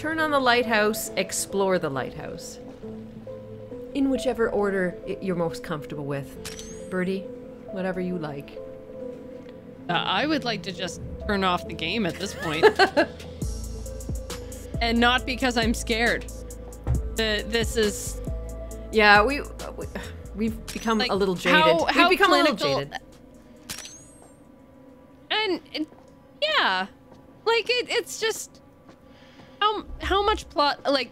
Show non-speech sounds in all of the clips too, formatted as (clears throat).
turn on the lighthouse, explore the lighthouse. In whichever order you're most comfortable with. Birdi, whatever you like. Uh, I would like to just turn off the game at this point. (laughs) and not because I'm scared. The, this is Yeah, we, we we've become like a little jaded. How, we've how become a clinical, little jaded. And, and yeah, like it, it's just how how much plot like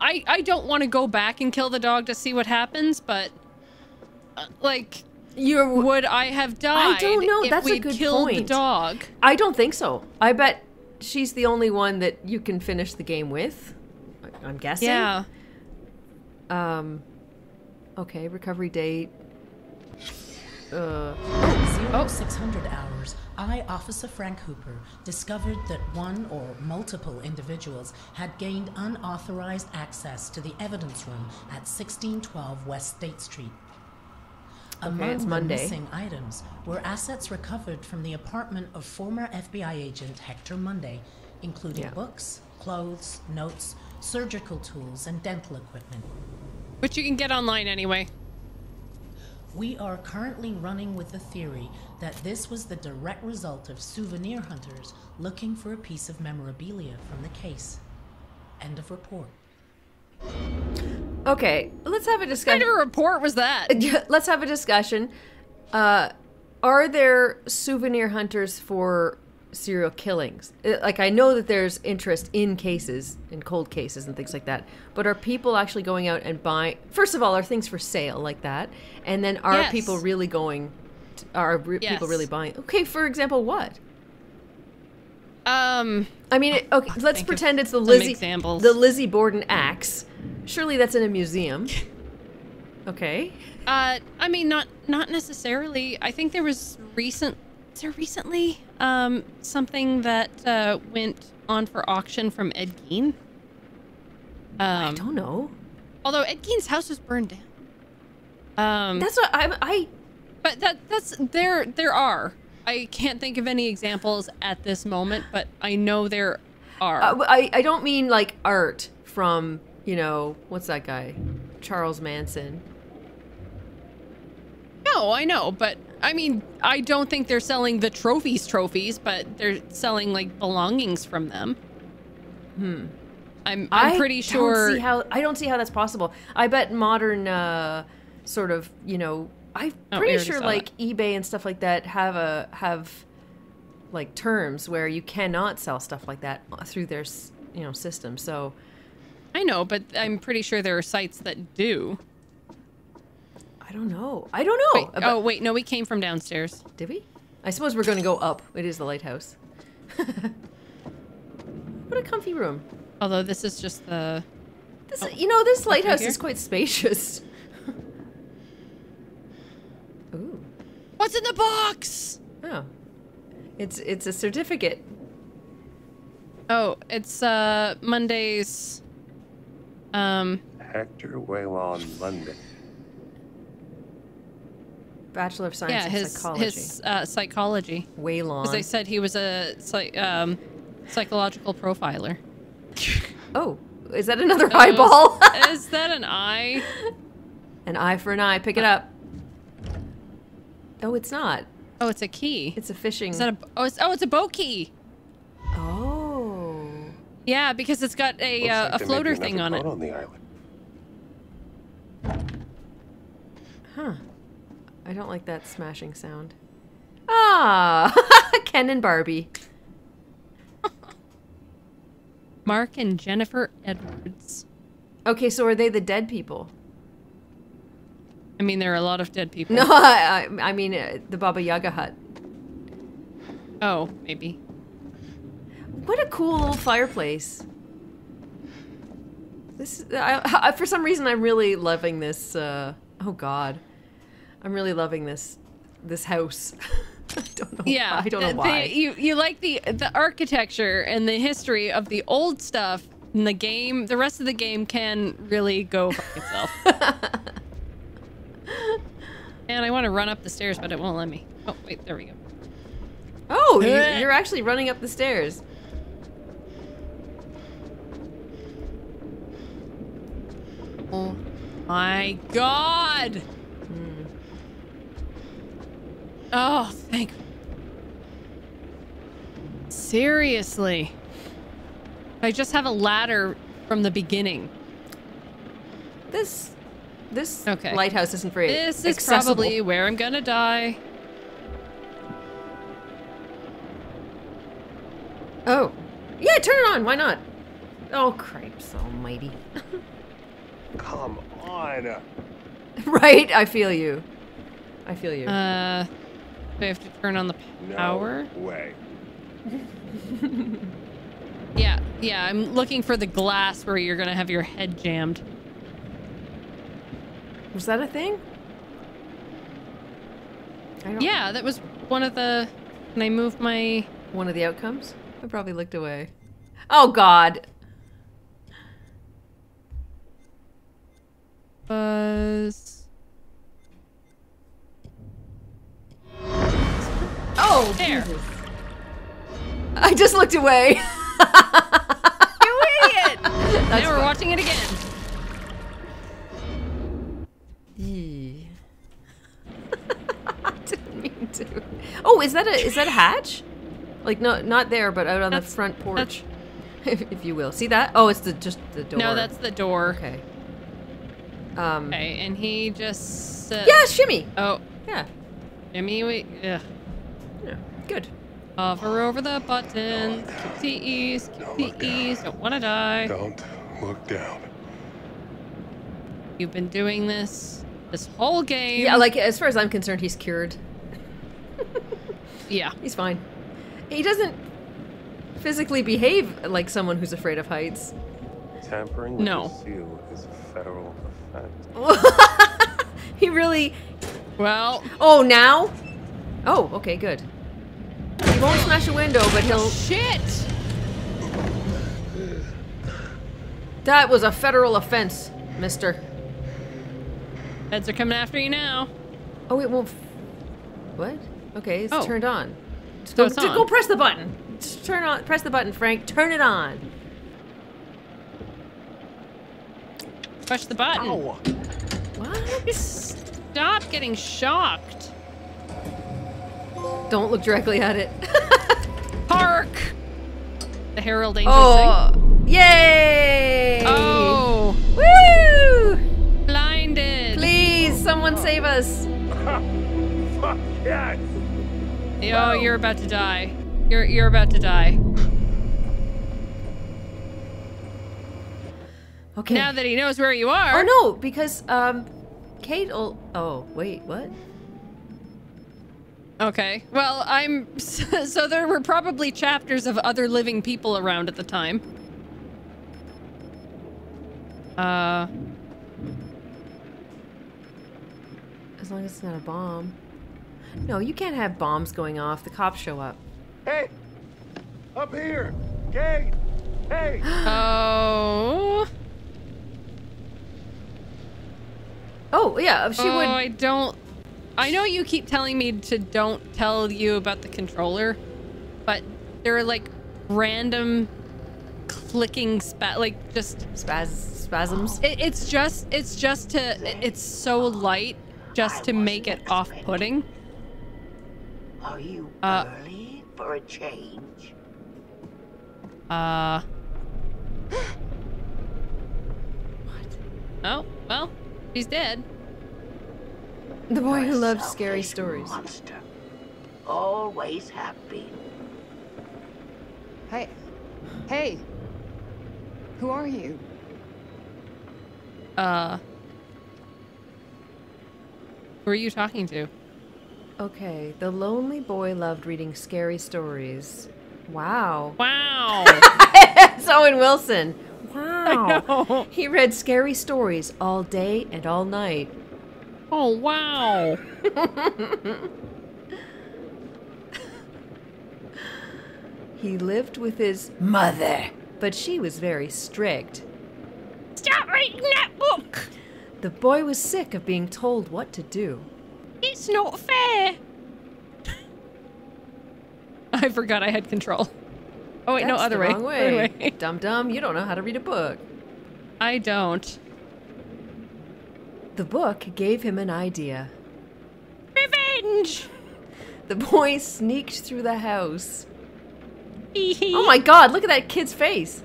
I I don't want to go back and kill the dog to see what happens, but uh, like You're would I have died I don't know, if that's a good killed the dog? I don't think so. I bet she's the only one that you can finish the game with. I'm guessing. Yeah. Um. Okay. Recovery date. Uh. Oh, six hundred hours. I, Officer Frank Hooper, discovered that one or multiple individuals had gained unauthorized access to the evidence room at 1612 West State Street. Among it's the missing items were assets recovered from the apartment of former FBI agent Hector Monday, including Yeah. books, clothes, notes, surgical tools, and dental equipment. Which you can get online anyway. We are currently running with the theory that this was the direct result of souvenir hunters looking for a piece of memorabilia from the case. End of report. Okay. Let's have a discussion. What kind of report was that? (laughs) Let's have a discussion. Uh, are there souvenir hunters for serial killings? Uh, Like, I know that there's interest in cases, in cold cases and things like that, but are people actually going out and buying? First of all, are things for sale like that? And then are Yes. people really going? To, are re- people really buying? Okay, for example, what? Um, I mean, okay, let's pretend it's the Lizzie, examples. the Lizzie Borden axe. Surely that's in a museum. (laughs) Okay. uh, I mean, not not necessarily. I think there was recent. Is there recently um something that uh, went on for auction from Ed Gein? I Um, don't know. although Ed Gein's house was burned down. Um, That's what I. I but that that's there there are. I can't think of any examples at this moment, but I know there are. Uh, I, I don't mean like art from, you know, what's that guy? Charles Manson. No, I know, but I mean, I don't think they're selling the trophies trophies, but they're selling like belongings from them. Hmm. I'm I'm I pretty sure Don't see how, I don't see how that's possible. I bet modern, uh, sort of, you know, I'm Oh, pretty sure like eBay and stuff like that have a have like terms where you cannot sell stuff like that through their you know system. So I know, but I'm pretty sure there are sites that do. I don't know. I don't know. Wait, about- oh wait, no, we came from downstairs. Did we? I suppose we're going to go up. It is the lighthouse. (laughs) what a comfy room. Although this is just the This, you know, this lighthouse is quite spacious. (laughs) Ooh, What's in the box? oh, it's it's a certificate. Oh, it's uh Monday's um Hector Waylon London. Bachelor of Science yeah, in his Psychology. his uh psychology. Waylon. Because they said he was a psych, um psychological profiler. (laughs) oh, is that another eyeball? (laughs) is that an eye? an eye for an eye. Pick it up. Oh, it's not. Oh, it's a key. It's a fishing. Is that a oh it's oh it's a boat key. oh. Yeah, because it's got a uh, like a floater thing on it. on the island. Huh. I don't like that smashing sound. Ah, (laughs) Ken and Barbie. (laughs) Mark and Jennifer Edwards. Okay, so are they the dead people? I mean, there are a lot of dead people. No, (laughs) I, I, mean uh, the Baba Yaga hut. Oh, maybe. What a cool little fireplace. This, I, I, for some reason, I'm really loving this. Uh, oh God, I'm really loving this, this house. (laughs) I don't know. Yeah, I don't know the- the- why. you you like the the architecture and the history of the old stuff. In the game, the rest of the game can really go fuck (laughs) itself. and I want to run up the stairs, but it won't let me. Oh wait, there we go. oh, you, you're actually running up the stairs. Oh my god! Oh, thank. Seriously. I just have a ladder from the beginning. This this Okay. lighthouse isn't very This is accessible. probably where I'm gonna die. Oh, yeah, turn it on. Why not? Oh, cripes almighty! (laughs) Come on. right, I feel you. I feel you. Uh, do I have to turn on the power? No power? way. (laughs) Yeah, yeah. I'm looking for the glass where you're gonna have your head jammed. Was that a thing? I don't Yeah, that was one of the. Can I move my? One of the outcomes? I probably looked away. Oh God! Buzz. Oh, There. Jesus. I just looked away. (laughs) You idiot! That's now we're fine. watching it again. Yee. I (laughs) didn't mean to. Oh, is that a is that a hatch? Like no, not there, but out on That's- the front porch, if, (laughs) if you will. See that? Oh, it's the just the door. No, that's the door. okay. Um. Okay, and he just. Said, Yeah, shimmy. Oh, Yeah. Shimmy, wait. Ugh. Yeah. Good. Uh, Hover over the buttons. Keep the ease. Keep the ease. Don't want to die. Don't look down. You've been doing this this whole game. Yeah, like as far as I'm concerned, he's cured. yeah. He's fine. He doesn't physically behave like someone who's afraid of heights. Tampering with No. the seal is a federal offense. (laughs) he really. Well, Oh, now? Oh, okay, good. He won't smash a window, but he'll. shit. That was a federal offense, mister. Heads are coming after you now. Oh, it won't. F- what? Okay, it's Oh. turned on. Just So go, it's on. go press the button. Just turn on. Press the button, Frank. Turn it on. Push the button. What? Stop getting shocked. Don't look directly at it. (laughs) Park. The Herald Angels oh, yay! Oh, Woo! blinded. Please, someone save us. (laughs) Fuck yes! Oh, you're about to die. You're you're about to die. Okay. Now that he knows where you are. oh no, because um, Kate will. Oh wait, what? Okay. Well, I'm. (laughs) So there were probably chapters of other living people around at the time. Uh. As long as it's not a bomb. No, you can't have bombs going off. The cops show up. Hey! Up here! Kate! Hey! (gasps) Oh. Oh yeah, she would. oh, would. I don't. I know you keep telling me to don't tell you about the controller, but there are like random clicking spat, like just Spaz spasms. It, it's just it's just to it's so light just to make it off-putting. Are you Uh, early for a change? Uh. (gasps) What? Oh well, he's dead. The boy who You're loves scary stories. Monster. Always have been. Hey. Hey. Who are you? Uh. Who are you talking to? Okay, the lonely boy loved reading scary stories. Wow. Wow. (laughs) it's Owen Wilson. Wow. know. He read scary stories all day and all night. Oh wow. He lived with his mother, but she was very strict. Stop reading that book. The boy was sick of being told what to do. It's not fair. I forgot I had control. Oh wait, no, other the way. Wrong way. Other way. (laughs) Dum dum, you don't know how to read a book. I don't. The book gave him an idea. Revenge! The boy sneaked through the house. oh my god, look at that kid's face.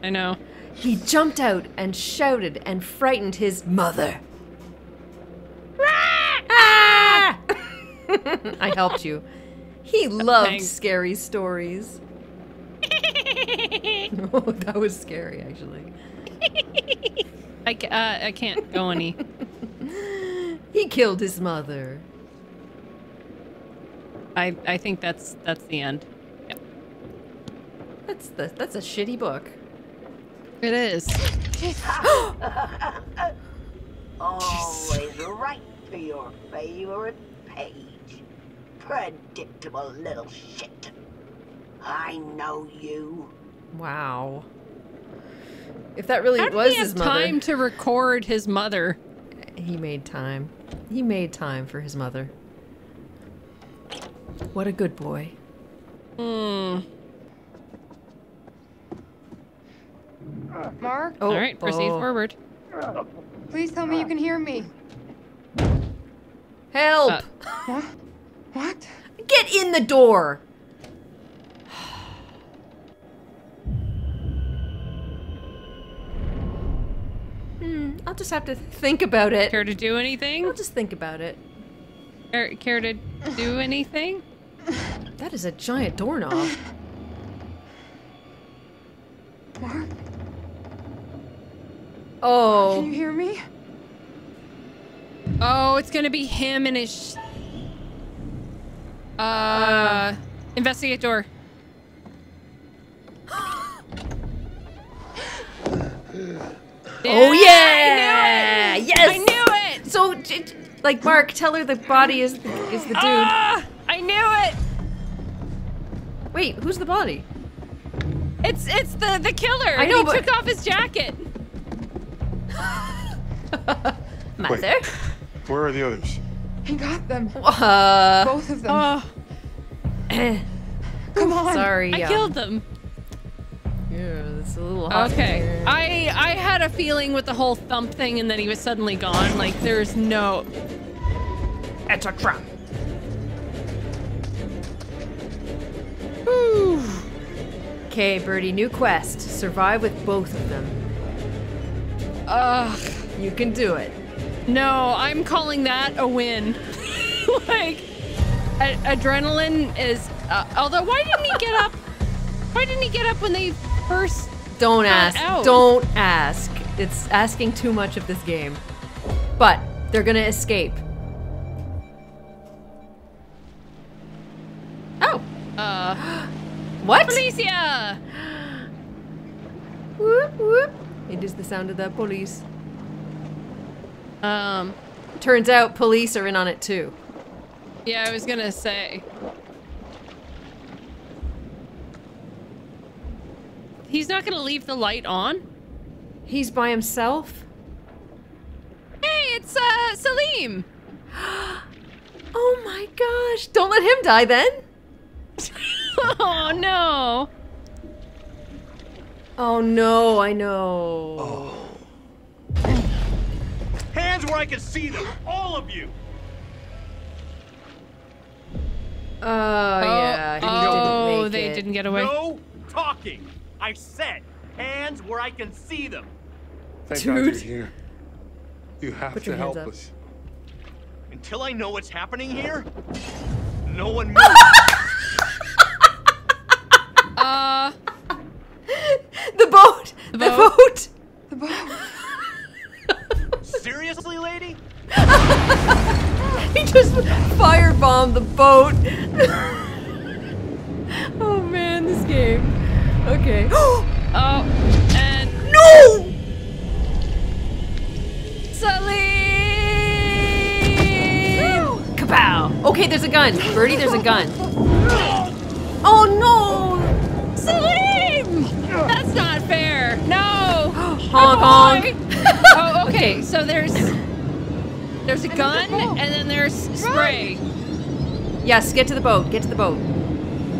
I know. He jumped out and shouted and frightened his mother. Ah! (laughs) I helped you. He loved Thanks. scary stories. (laughs) (laughs) oh, that was scary, actually. I, uh, I can't go any. (laughs) He killed his mother. I, I think that's that's the end. That's the, that's a shitty book. It is. (laughs) Always (laughs) right to your favorite page. Predictable little shit. I know you. Wow. If that really How did was he have his mother, time to record his mother? he made time. He made time for his mother. What a good boy. Hmm. Mark, Oh, All right, proceed oh. forward. please tell me you can hear me. Help! Uh, What? What? Get in the door! Hmm, I'll just have to think about it. Care to do anything? I'll just think about it. Care, care to do anything? That is a giant doorknob. Mark, Oh. can you Oh, hear me? Oh, it's gonna be him and his. Sh- uh, investigate door. Oh Yeah, yeah! Yes! I knew it. So, j- j- like, Mark, tell her the body is the, is the dude. Ah, I knew it. Wait, who's the body? It's it's the the killer. I know, he but- took off his jacket. (laughs) Mother? Where are the others? He got them. Uh, Both of them. Eh, (clears throat) Come on. sorry. I um, killed them. A little hot. Okay. I I had a feeling with the whole thump thing, and then he was suddenly gone. Like there's no. It's a trap. Okay, Birdi, new quest. Survive with both of them. Ugh. You can do it. No, I'm calling that a win. (laughs) like, a- adrenaline is. Uh, although, why didn't he get up? Why didn't he get up when they first? Don't ask. out. Don't ask. It's asking too much of this game. But they're gonna escape. Oh, Uh, (gasps) what? Felicia! (gasps) Whoop, whoop. It is the sound of the police. Um, Turns out police are in on it too. yeah, I was gonna say. He's not gonna leave the light on. He's by himself. Hey, it's uh Salim. (gasps) Oh my gosh! Don't let him die then. (laughs) oh no. Oh no! I know. Hands where I can see them, all of you. Oh, yeah. Oh, didn't make they it. didn't get away. No talking. I said, hands where I can see them. Thank God you're Dude. here. You have Put to help up. us. Until I know what's happening here, no one (laughs) moves. Uh, (laughs) The boat. The boat. boat. The boat. (laughs) Seriously, lady? He just firebombed the boat. oh man, this game. Okay. (gasps) oh, and no! Salim. (gasps) Kapow! Okay, there's a gun. Birdi, there's a gun. (gasps) Oh no! Salim! That's not fair. No. Honk honk. (laughs) oh, okay. So there's there's a gun boat. and then there's spray. Yes, get to the boat. Get to the boat.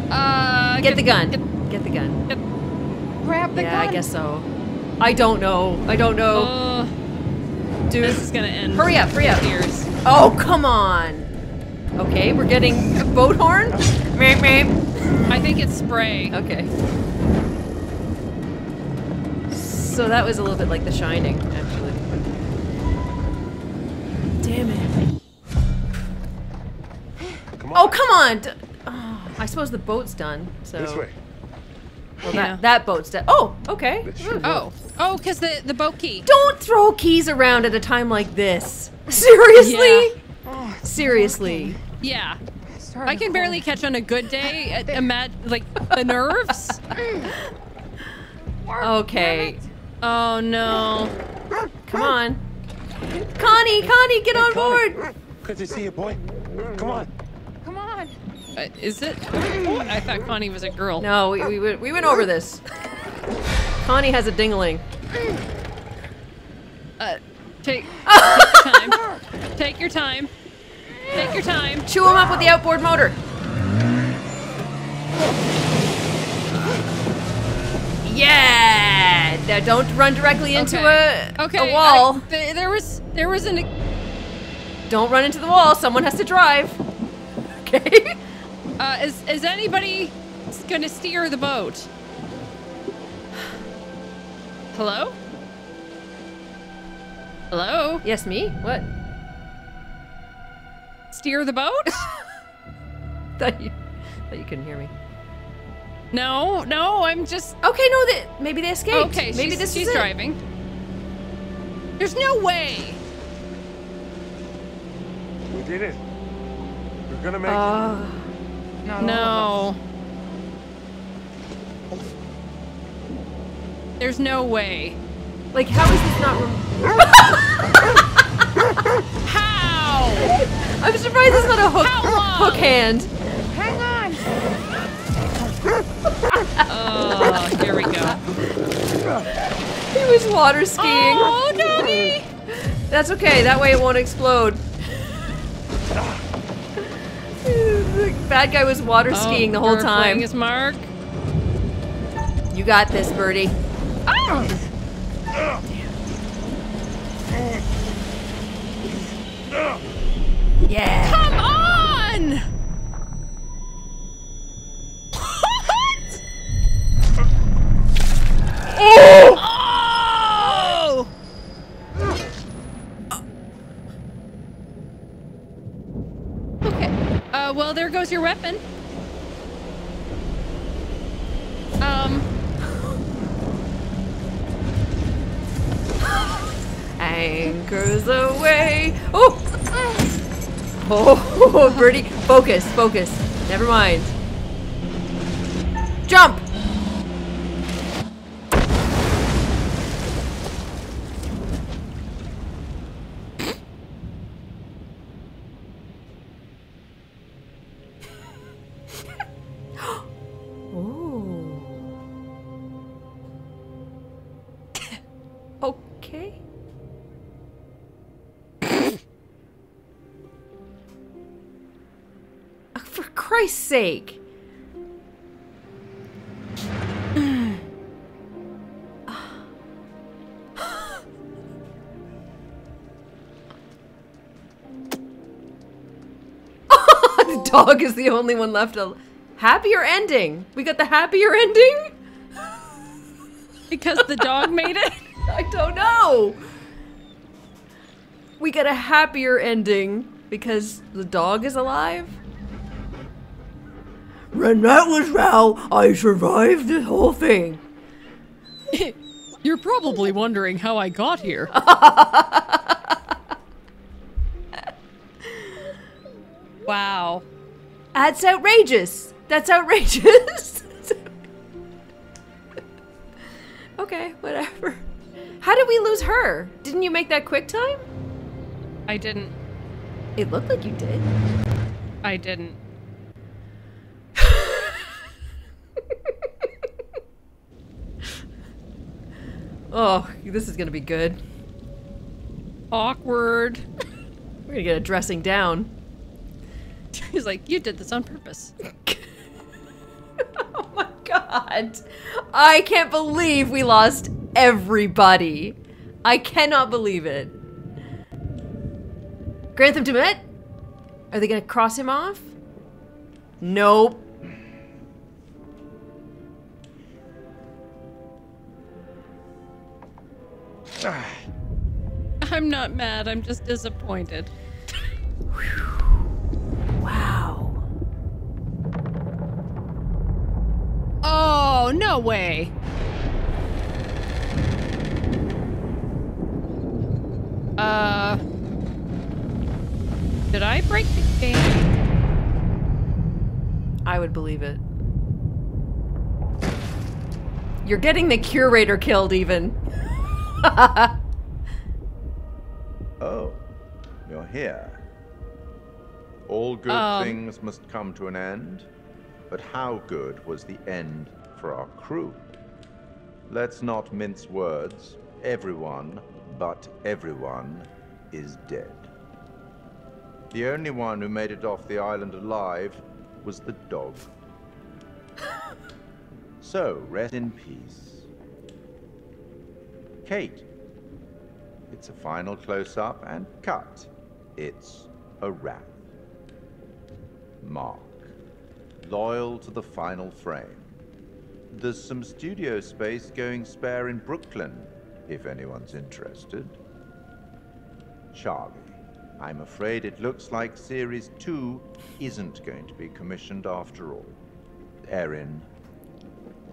Uh, Get the gun. get- Get the gun. Grab the Yeah, gun. I guess so. I don't know. I don't know. Uh, Dude, This is gonna end. hurry up, hurry up. Tears. Oh, come on. Okay, we're getting a boat horn. Meep, meep. I think it's spray. Okay. So that was a little bit like The Shining, actually. Damn it. Come on. Oh, come on! D- oh, I suppose the boat's done, so... This way. Well, Yeah. that, that boat's done. Oh, okay. This Oh, oh, because the the boat key. Don't throw keys around at a time like this. Seriously? (laughs) Seriously. Yeah. I can barely catch on a good day. (laughs) uh, Imagine like the nerves. (laughs) Okay. Oh no. Come on. Connie, Connie, get on Connie. board! Good to see you, boy. Come on. Uh, is it? Oh, I thought Connie was a girl. No, we, we, went- we went over this. Connie has a dingling. Uh, take, take (laughs) your time. Take your time. Take your time. Chew him up with the outboard motor. Yeah! Now don't run directly into Okay. a, Okay. a wall. I- th- there was there was an Don't run into the wall. Someone has to drive. (laughs) Okay? Uh, is is anybody gonna steer the boat? Hello? Hello? yes, me? What? Steer the boat? (laughs) Thought you, thought you couldn't hear me. no, no, I'm just Okay, no, they, maybe they escaped. Okay, maybe she's, this she's is it. driving. There's no way. We did it. We're gonna make Uh, Not all of us. No. There's no way. like, how is this not? (laughs) How? I'm surprised it's not a hook hook hand. Hang on. (laughs) Oh, here we go. He was water skiing. Oh, doggy! That's okay. That way it won't explode. The bad guy was water oh, skiing the whole time. Is Mark? You got this, Birdi. Ah! Yeah. Come on! (laughs) What? Oh! Okay. Uh, well, there goes your weapon. Um, Anchors away. Oh. Oh, (laughs) Birdi, focus, focus. Never mind. Jump. Sake. (laughs) the dog is the only one left. A happier ending. We got the happier ending? because the dog made it. (laughs) I don't know. We got a happier ending because the dog is alive. And that was how I survived the whole thing. (laughs) You're probably wondering how I got here. (laughs) wow. That's outrageous. That's outrageous. (laughs) okay, whatever. How did we lose her? Didn't you make that quick time? I didn't. It looked like you did. I didn't. (laughs) Oh, this is gonna be good. Awkward. (laughs) We're gonna get a dressing down. (laughs) He's like, you did this on purpose. Oh my god. I can't believe we lost everybody. I cannot believe it. Granthem Du'Met? Are they gonna cross him off? Nope. I'm not mad. I'm just disappointed. (laughs) Wow. Oh, no way. Uh. Did I break the game? I would believe it. You're getting the curator killed, even. (laughs) you're here. All good Um. things must come to an end. But how good was the end for our crew? Let's not mince words. Everyone, but everyone, is dead. The only one who made it off the island alive was the dog. (laughs) so, rest in peace. Kate, it's a final close up and cut. It's a wrap. Mark, loyal to the final frame. There's some studio space going spare in Brooklyn, if anyone's interested. Charlie, I'm afraid it looks like Series 2 isn't going to be commissioned after all. Erin,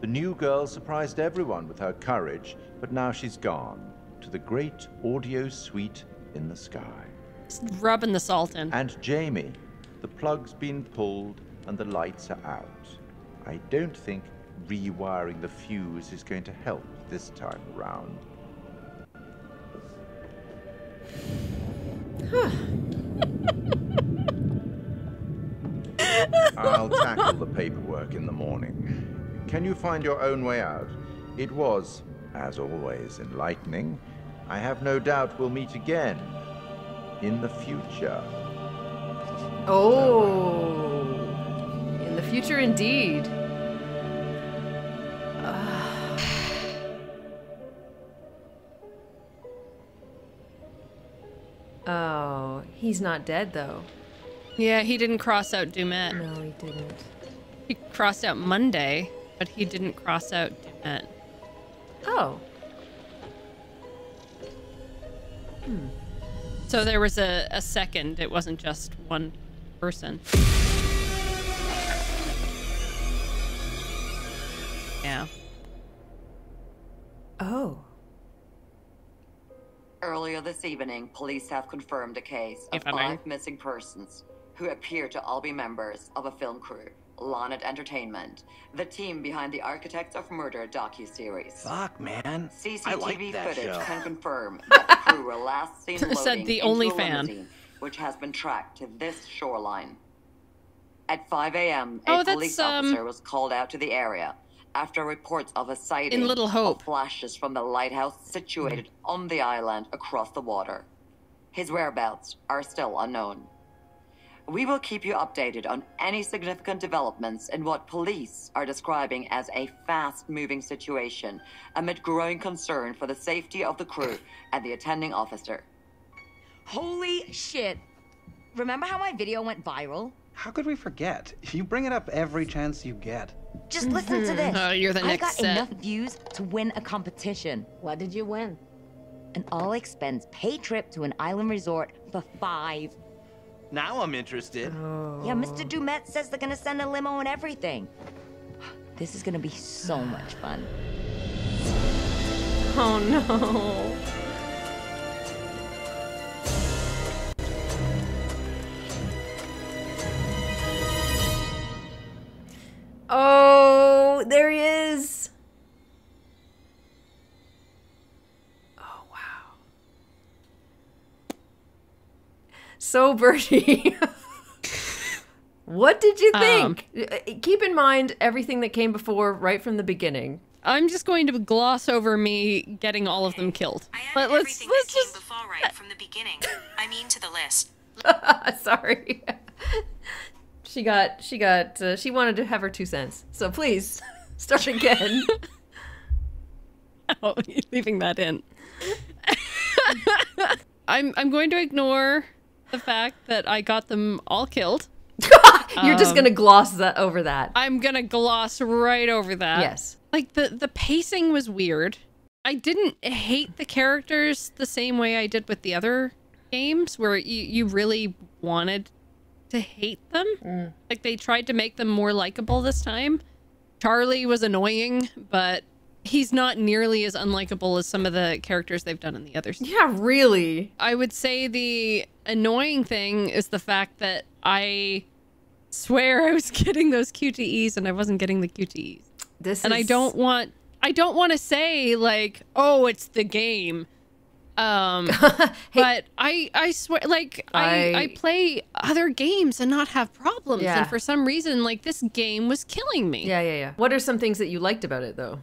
the new girl surprised everyone with her courage, but now she's gone to the great audio suite in the sky. Rubbing the salt in. And Jamie, the plug's been pulled and the lights are out. I don't think rewiring the fuse is going to help this time around. I'll (laughs) tackle the paperwork in the morning. Can you find your own way out? It was, as always, enlightening. I have no doubt we'll meet again in the future. Oh. In the future, indeed. (sighs) Oh, he's not dead though. Yeah, he didn't cross out Du'Met. No, he didn't. He crossed out Monday, but he didn't cross out Du'Met. Oh. So there was a, a second. It wasn't just one person. Yeah. Oh. Earlier this evening, police have confirmed a case of If I may. five missing persons who appear to all be members of a film crew, Lonnit Entertainment, the team behind the Architects of Murder docu-series. Fuck, man. CCTV I like that footage show. can confirm (laughs) that the crew were last seen Said loading the into only a fan. limousine, which has been tracked to this shoreline. At 5 a.m., a Oh, that's, police um, officer was called out to the area after reports of a sighting In Little Hope. of flashes from the lighthouse situated on the island across the water. His whereabouts are still unknown. We will keep you updated on any significant developments in what police are describing as a fast moving situation amid growing concern for the safety of the crew and the attending officer. Holy shit. Remember how my video went viral? How could we forget? You bring it up every chance you get. Just listen to this. Oh, (laughs) you're the I next got set. enough views to win a competition. What did you win? An all expense paid trip to an island resort for five. Now I'm interested. Yeah, Mr. Du'Met says they're gonna send a limo and everything. (sighs) This is gonna be so much fun. Oh no. So, Birdi, (laughs) what did you think? Uh, Keep in mind everything that came before right from the beginning. I'm just going to gloss over me getting all of them killed. But let's Everything let's that came just before right from the beginning. (laughs) I mean to the list. (laughs) Sorry. she got she got uh, she wanted to have her two cents. So please start again. oh, you're leaving that in. I'm I'm going to ignore the fact that I got them all killed. (laughs) You're just Um, gonna gloss that over that. I'm gonna gloss right over that. Yes. Like the the pacing was weird. I didn't hate the characters the same way I did with the other games, where you you really wanted to hate them. Mm. Like they tried to make them more likable this time. Charlie was annoying, but he's not nearly as unlikable as some of the characters they've done in the others. Yeah, really. I would say the annoying thing is the fact that I swear I was (laughs) getting those QTEs and I wasn't getting the QTEs. This and I don't want I don't want to say like, oh, it's the game. Um (laughs) but I I swear like I, I- I play other games and not have problems Yeah. and for some reason like this game was killing me. Yeah, yeah, yeah. What are some things that you liked about it though?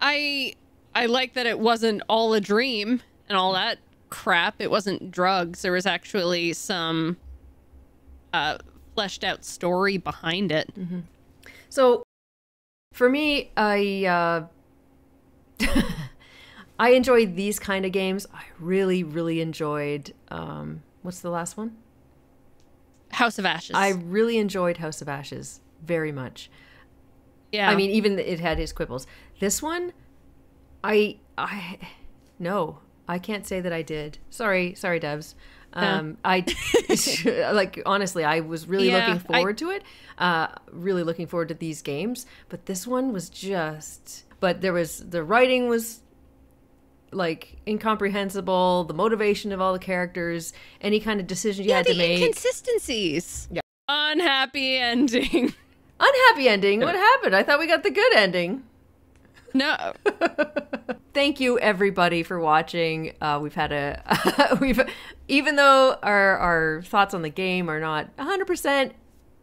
I I like that it wasn't all a dream and all that crap. It wasn't drugs. There was actually some uh fleshed out story behind it. So, for me, I uh, (laughs) I enjoy these kind of games. I really, really enjoyed. Um, what's the last one? House of Ashes. I really enjoyed House of Ashes very much. Yeah. I mean, even it had his quibbles. This one, I, I, no, I can't say that I did. Sorry, sorry, Devs. Um, I (laughs) like honestly, I was really Yeah, looking I- forward to it. Uh, really looking forward to these games, but this one was just. But there was the writing was like incomprehensible. The motivation of all the characters, any kind of decision you yeah, had to make. inconsistencies. Yeah. Unhappy ending. (laughs) Unhappy ending. What happened? I thought we got the good ending. No. (laughs) Thank you everybody for watching. Uh, we've had a (laughs) we've even though our our thoughts on the game are not 100%,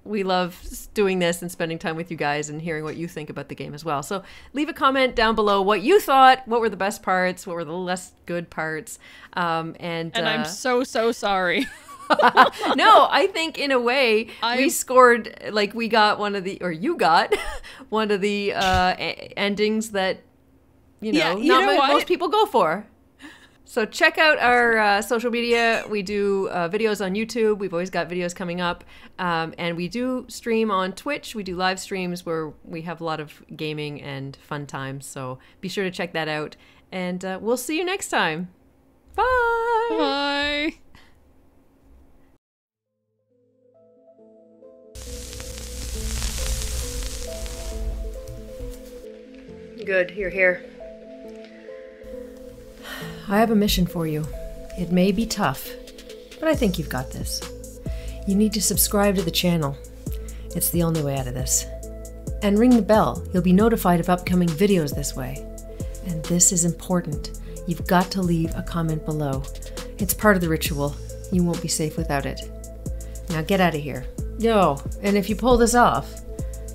we love doing this and spending time with you guys and hearing what you think about the game as well. So leave a comment down below what you thought, what were the best parts, what were the less good parts. Um, and And uh, I'm so so sorry. (laughs) (laughs) no, I think in a way we scored like we got one of the or you got (laughs) one of the uh, endings that you know, Yeah, you not know mo- most people go for. So check out our uh, social media. We do uh, videos on YouTube. We've always got videos coming up, um, and we do stream on Twitch. We do live streams where we have a lot of gaming and fun times. So be sure to check that out, and uh, we'll see you next time. Bye. Bye. Good, you're here. I have a mission for you. It may be tough, but I think you've got this. You need to subscribe to the channel. It's the only way out of this. And ring the bell. You'll be notified of upcoming videos this way. And this is important. You've got to leave a comment below. It's part of the ritual. You won't be safe without it. Now get out of here. Yo, and if you pull this off,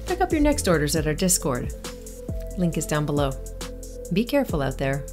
pick up your next orders at our Discord. Link is down below. Be careful out there.